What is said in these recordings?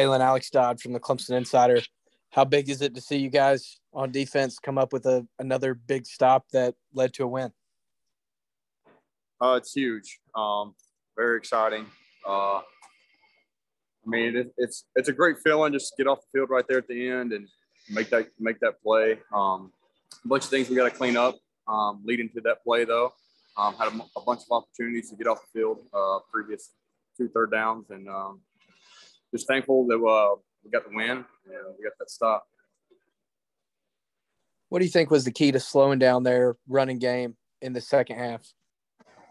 Baylon Alex Dodd from the Clemson Insider. How big is it to see you guys on defense come up with a, another big stop that led to a win? Uh, it's huge. Um, very exciting. Uh, I mean, it, it's it's a great feeling just to get off the field right there at the end and make that make that play. Um, a bunch of things we got to clean up um, leading to that play, though. Um, had a, a, bunch of opportunities to get off the field uh, previous two third downs, and um, just thankful that uh, we got the win and we got that stop. What do you think was the key to slowing down their running game in the second half?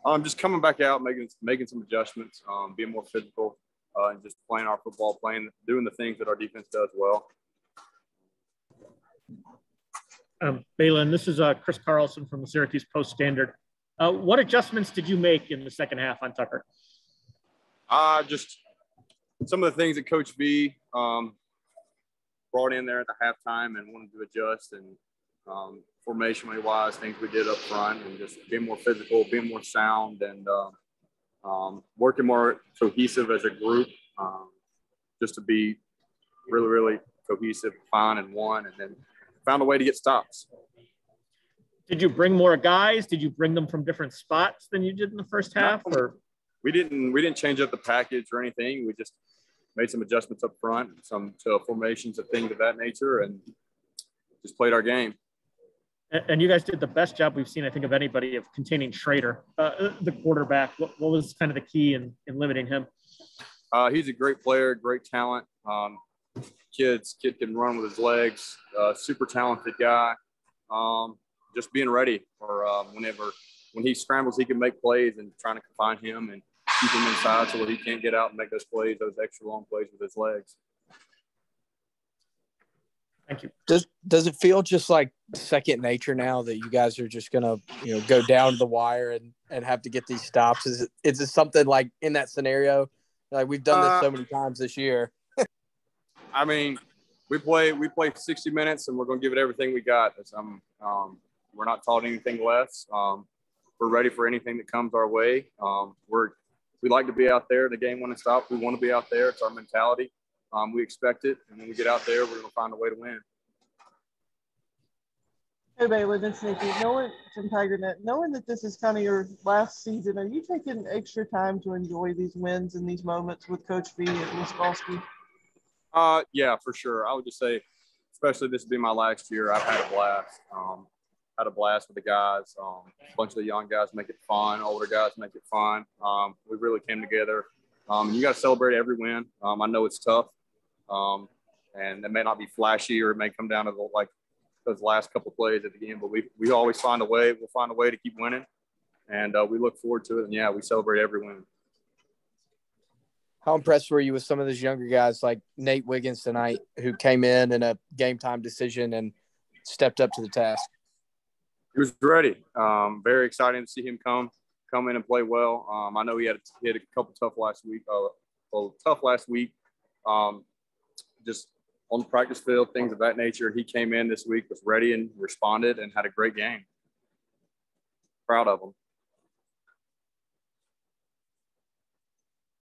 Um, just coming back out, making making some adjustments, um, being more physical, uh, and just playing our football, playing doing the things that our defense does well. Um, Baylon, this is uh, Chris Carlson from the Syracuse Post Standard. Uh, what adjustments did you make in the second half on Tucker? Uh, just some of the things that Coach B um, brought in there at the halftime and wanted to adjust and um, formationally wise, things we did up front and just being more physical, being more sound, and uh, um, working more cohesive as a group, um, just to be really, really cohesive, fine, and one, and then found a way to get stops. Did you bring more guys? Did you bring them from different spots than you did in the first half, or we didn't? We didn't change up the package or anything. We just made some adjustments up front, some to formations and things of that nature, and just played our game. And you guys did the best job we've seen, I think, of anybody of containing Shrader, uh, the quarterback. What, what, was kind of the key in, in limiting him? Uh, he's a great player, great talent. Um, kids, kid can run with his legs. Uh, super talented guy. Um, just being ready for um, whenever when he scrambles, he can make plays and trying to confine him and keep him inside so that he can't get out and make those plays, those extra long plays with his legs. Thank you. Does does it feel just like second nature now that you guys are just gonna you know go down to the wire and and have to get these stops? Is it is it something like in that scenario? Like we've done this uh, so many times this year. I mean, we play we play 60 minutes and we're gonna give it everything we got. Um, um, we're not taught anything less. Um, we're ready for anything that comes our way. Um, we're we like to be out there. The game when it stop. we want to be out there. It's our mentality. Um, we expect it, and when we get out there, we're going to find a way to win. Hey Baylon, it's Nikki. Knowing from TigerNet, knowing that this is kind of your last season, are you taking extra time to enjoy these wins and these moments with Coach V and Wiskolski? Uh, yeah, for sure. I would just say, especially this will be my last year. I've had a blast. Um, had a blast with the guys. Um, a bunch of the young guys make it fun. Older guys make it fun. Um, we really came together. Um, you got to celebrate every win. Um, I know it's tough. Um, and it may not be flashy or it may come down to the, like those last couple plays at the game, but we, we always find a way. We'll find a way to keep winning. And uh, we look forward to it. And yeah, we celebrate every win. How impressed were you with some of those younger guys like Nate Wiggins tonight, who came in in a game time decision and stepped up to the task? He was ready. Um, very exciting to see him come come in and play well. Um, I know he had a, a couple tough last week. Uh, well, tough last week. Um, just on the practice field, things of that nature. He came in this week, was ready and responded and had a great game. Proud of him.